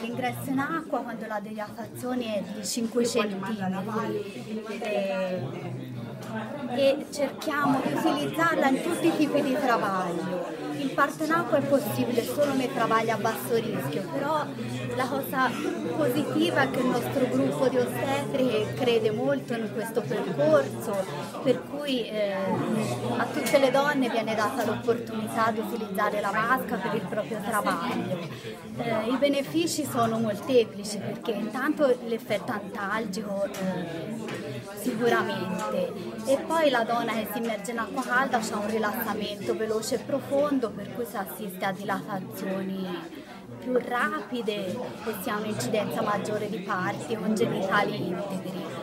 L'ingresso in acqua quando la dilatazione è di 5 cm e, e cerchiamo di utilizzarla in tutti i tipi di travaglio. Il acqua è possibile solo nei travagli a basso rischio, però la cosa positiva è che il nostro gruppo di ostetriche crede molto in questo percorso, per cui eh, a tutte le donne viene data l'opportunità di utilizzare la vasca per il proprio travaglio. Eh, I benefici sono molteplici perché intanto l'effetto antalgico eh, sicuramente e poi la donna che si immerge in acqua calda ha un rilassamento veloce e profondo per cui si assiste a dilatazioni più rapide e si ha un'incidenza maggiore di parti con genitali integri.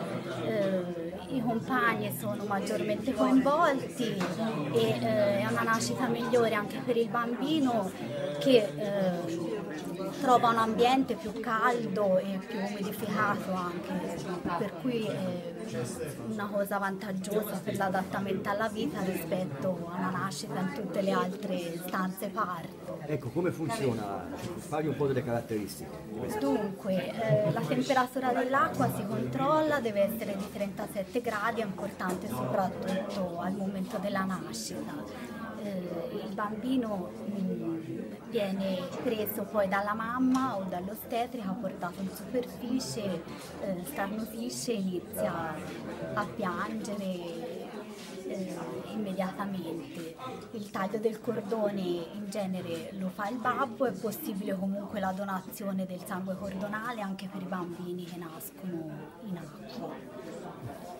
I compagni sono maggiormente coinvolti e eh, è una nascita migliore anche per il bambino che eh, trova un ambiente più caldo e più umidificato anche, per cui è una cosa vantaggiosa per l'adattamento alla vita rispetto alla nascita in tutte le altre stanze parto. Ecco, come funziona? Parli un po' delle caratteristiche. Dunque, temperatura dell'acqua si controlla, deve essere di 37 gradi, è importante soprattutto al momento della nascita. Eh, il bambino mh, mm, viene preso poi dalla mamma o dall'ostetrica, portato in superficie, eh, starnutisce inizia a piangere immediatamente. Il taglio del cordone in genere lo fa il babbo, è possibile comunque la donazione del sangue cordonale anche per i bambini che nascono in acqua.